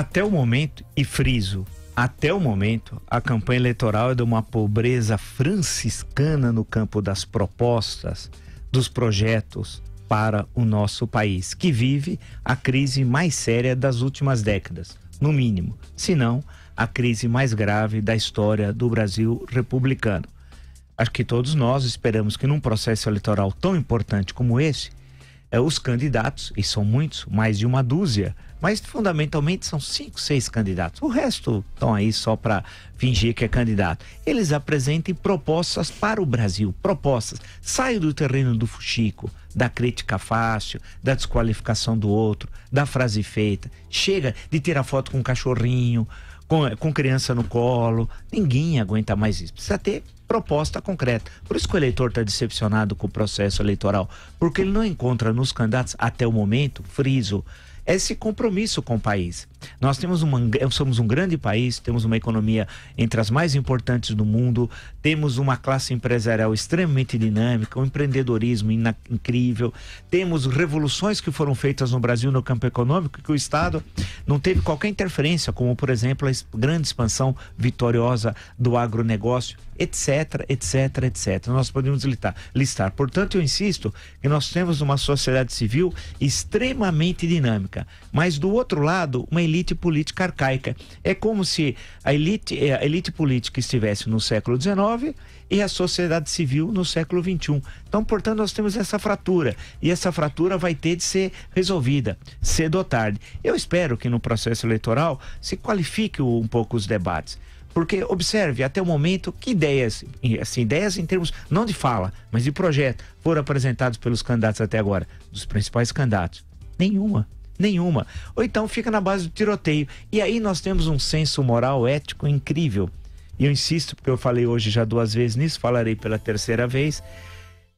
Até o momento, e friso, até o momento, a campanha eleitoral é de uma pobreza franciscana no campo das propostas, dos projetos para o nosso país, que vive a crise mais séria das últimas décadas, no mínimo, se não a crise mais grave da história do Brasil republicano. Acho que todos nós esperamos que num processo eleitoral tão importante como esse, é, os candidatos, e são muitos, mais de uma dúzia, mas fundamentalmente são cinco, seis candidatos. O resto estão aí só para fingir que é candidato. Eles apresentem propostas para o Brasil, propostas. Saiam do terreno do fuxico, da crítica fácil, da desqualificação do outro, da frase feita. Chega de tirar foto com um cachorrinho, com, com criança no colo. Ninguém aguenta mais isso. Precisa ter proposta concreta. Por isso que o eleitor está decepcionado com o processo eleitoral, porque ele não encontra nos candidatos, até o momento, friso, esse compromisso com o país. Nós temos uma, somos um grande país, temos uma economia entre as mais importantes do mundo, temos uma classe empresarial extremamente dinâmica, um empreendedorismo incrível, temos revoluções que foram feitas no Brasil no campo econômico que o Estado não teve qualquer interferência, como por exemplo a grande expansão vitoriosa do agronegócio, etc, etc, etc. Nós podemos listar. listar. Portanto, eu insisto que nós temos uma sociedade civil extremamente dinâmica, mas do outro lado, uma elite política arcaica. É como se a elite, eh, a elite política estivesse no século XIX e a sociedade civil no século XXI. Então, portanto, nós temos essa fratura e essa fratura vai ter de ser resolvida cedo ou tarde. Eu espero que no processo eleitoral se qualifique um pouco os debates. Porque observe até o momento que ideias, assim, ideias em termos não de fala, mas de projeto, foram apresentados pelos candidatos até agora, dos principais candidatos. Nenhuma nenhuma. Ou então fica na base do tiroteio. E aí nós temos um senso moral, ético incrível. E eu insisto, porque eu falei hoje já duas vezes nisso, falarei pela terceira vez.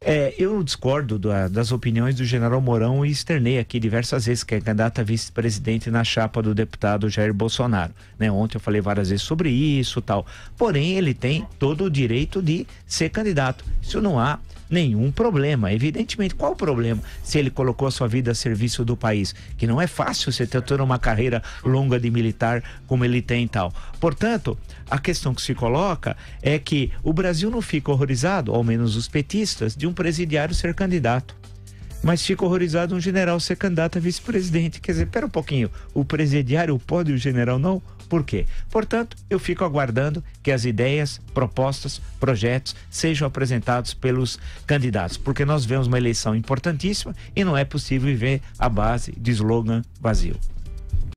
É, eu discordo da, das opiniões do general Mourão e externei aqui diversas vezes que é candidato a vice-presidente na chapa do deputado Jair Bolsonaro. Né? Ontem eu falei várias vezes sobre isso tal. Porém, ele tem todo o direito de ser candidato. Isso não há nenhum problema. Evidentemente, qual o problema se ele colocou a sua vida a serviço do país? Que não é fácil você ter toda uma carreira longa de militar como ele tem e tal. Portanto, a questão que se coloca é que o Brasil não fica horrorizado, ao menos os petistas, de um presidiário ser candidato mas fica horrorizado um general ser candidato a vice-presidente. Quer dizer, pera um pouquinho, o presidiário pode e o general não? Por quê? Portanto, eu fico aguardando que as ideias, propostas, projetos sejam apresentados pelos candidatos, porque nós vemos uma eleição importantíssima e não é possível viver à base de slogan vazio.